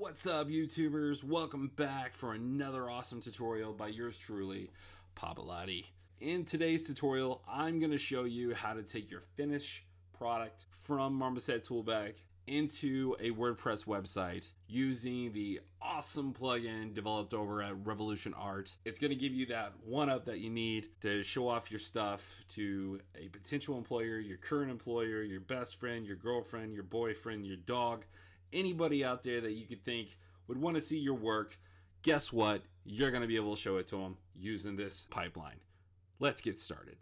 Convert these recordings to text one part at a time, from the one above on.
What's up, YouTubers? Welcome back for another awesome tutorial by yours truly, Papalati. In today's tutorial, I'm going to show you how to take your finished product from Marmoset Toolbag into a WordPress website using the awesome plugin developed over at Revolution Art. It's going to give you that one up that you need to show off your stuff to a potential employer, your current employer, your best friend, your girlfriend, your boyfriend, your dog, anybody out there that you could think would want to see your work. Guess what? You're going to be able to show it to them using this pipeline. Let's get started.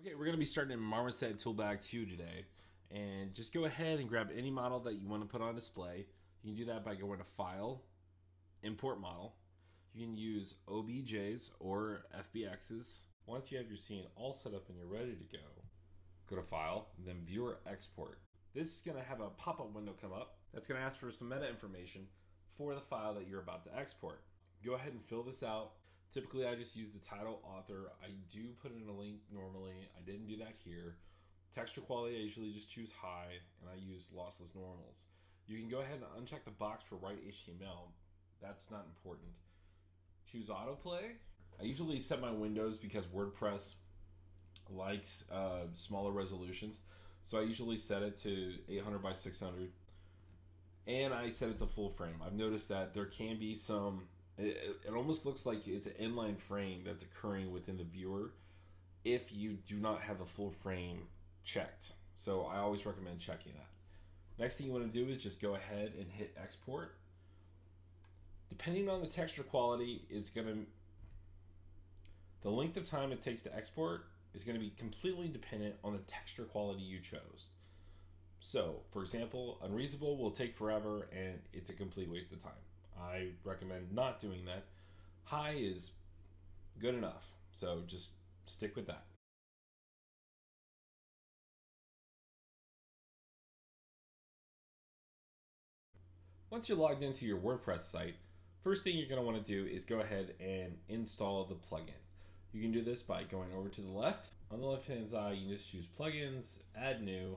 Okay, we're going to be starting in Marmoset Toolbag 2 today. And just go ahead and grab any model that you want to put on display. You can do that by going to File, Import Model. You can use OBJs or FBXs. Once you have your scene all set up and you're ready to go, go to File, then Viewer Export. This is going to have a pop-up window come up that's going to ask for some meta information for the file that you're about to export. Go ahead and fill this out Typically, I just use the title author. I do put in a link normally. I didn't do that here. Texture quality, I usually just choose high, and I use lossless normals. You can go ahead and uncheck the box for write HTML. That's not important. Choose autoplay. I usually set my windows because WordPress likes uh, smaller resolutions. So I usually set it to 800 by 600 and I set it to full frame. I've noticed that there can be some it, it almost looks like it's an inline frame that's occurring within the viewer if you do not have a full frame checked. So I always recommend checking that. Next thing you want to do is just go ahead and hit export. Depending on the texture quality is going to the length of time it takes to export is going to be completely dependent on the texture quality you chose. So, for example, unreasonable will take forever and it's a complete waste of time. I recommend not doing that. High is good enough, so just stick with that. Once you're logged into your WordPress site, first thing you're going to want to do is go ahead and install the plugin. You can do this by going over to the left. On the left hand side, you can just choose plugins, add new,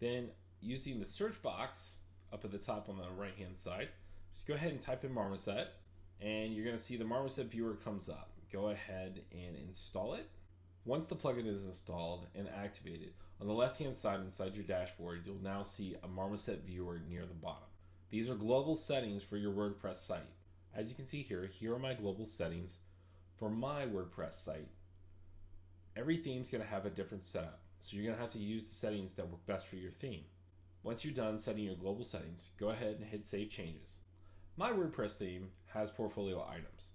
then using the search box up at the top on the right hand side, just go ahead and type in Marmoset and you're going to see the Marmoset viewer comes up. Go ahead and install it. Once the plugin is installed and activated, on the left hand side inside your dashboard, you'll now see a Marmoset viewer near the bottom. These are global settings for your WordPress site. As you can see here, here are my global settings for my WordPress site. Every theme is going to have a different setup, so you're going to have to use the settings that work best for your theme. Once you're done setting your global settings, go ahead and hit Save Changes. My WordPress theme has portfolio items.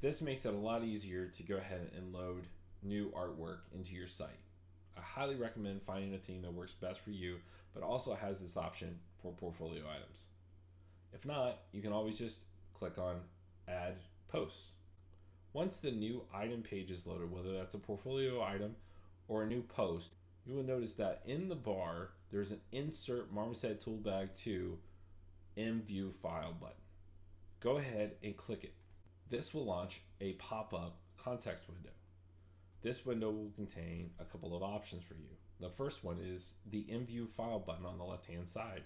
This makes it a lot easier to go ahead and load new artwork into your site. I highly recommend finding a theme that works best for you, but also has this option for portfolio items. If not, you can always just click on Add Posts. Once the new item page is loaded, whether that's a portfolio item or a new post, you will notice that in the bar, there's an Insert Marmoset Toolbag 2 MView file button. Go ahead and click it. This will launch a pop-up context window. This window will contain a couple of options for you. The first one is the MView file button on the left-hand side.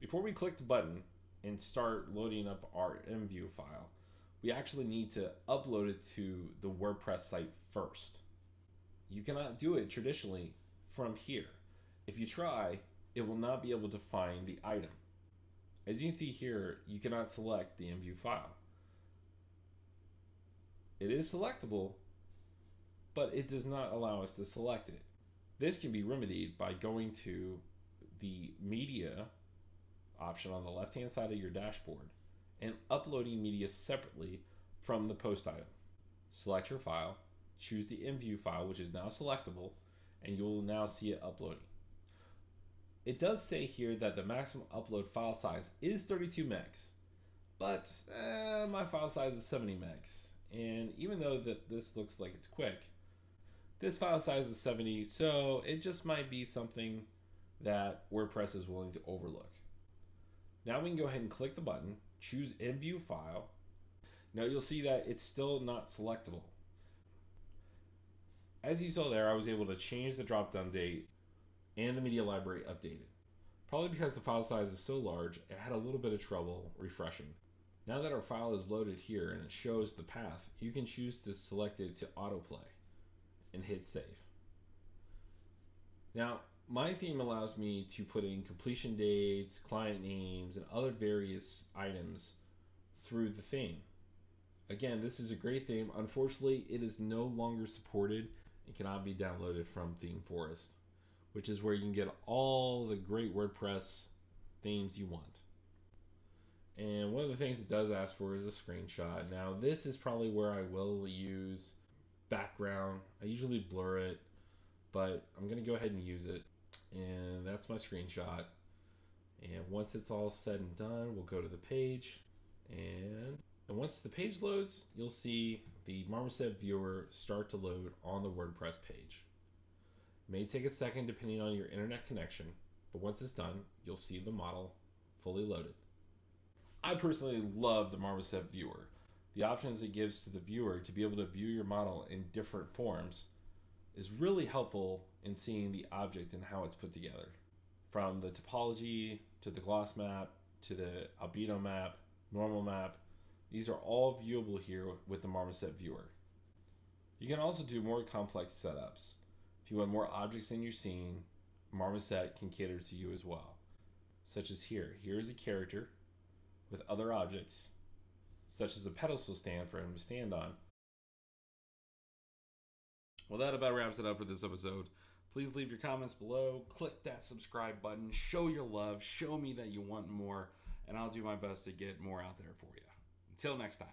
Before we click the button and start loading up our MView file, we actually need to upload it to the WordPress site first. You cannot do it traditionally from here. If you try, it will not be able to find the item. As you can see here, you cannot select the MView file. It is selectable, but it does not allow us to select it. This can be remedied by going to the media option on the left hand side of your dashboard and uploading media separately from the post item. Select your file, choose the MView file, which is now selectable, and you will now see it uploading. It does say here that the maximum upload file size is 32 megs, but eh, my file size is 70 megs. And even though that this looks like it's quick, this file size is 70, so it just might be something that WordPress is willing to overlook. Now we can go ahead and click the button, choose MView file. Now you'll see that it's still not selectable. As you saw there, I was able to change the drop down date and the media library updated. Probably because the file size is so large, it had a little bit of trouble refreshing. Now that our file is loaded here and it shows the path, you can choose to select it to autoplay and hit save. Now, my theme allows me to put in completion dates, client names, and other various items through the theme. Again, this is a great theme. Unfortunately, it is no longer supported and cannot be downloaded from ThemeForest, which is where you can get all the great WordPress themes you want. And one of the things it does ask for is a screenshot. Now, this is probably where I will use background. I usually blur it, but I'm going to go ahead and use it. And that's my screenshot. And once it's all said and done, we'll go to the page. And, and once the page loads, you'll see the Marmoset viewer start to load on the WordPress page. It may take a second depending on your internet connection, but once it's done, you'll see the model fully loaded. I personally love the Marmoset viewer. The options it gives to the viewer to be able to view your model in different forms is really helpful in seeing the object and how it's put together. From the topology to the gloss map to the albedo map, normal map, these are all viewable here with the Marmoset viewer. You can also do more complex setups. If you want more objects in your scene, Marmoset can cater to you as well. Such as here. Here is a character with other objects, such as a pedestal stand for him to stand on. Well, that about wraps it up for this episode. Please leave your comments below. Click that subscribe button. Show your love. Show me that you want more. And I'll do my best to get more out there for you. Until next time.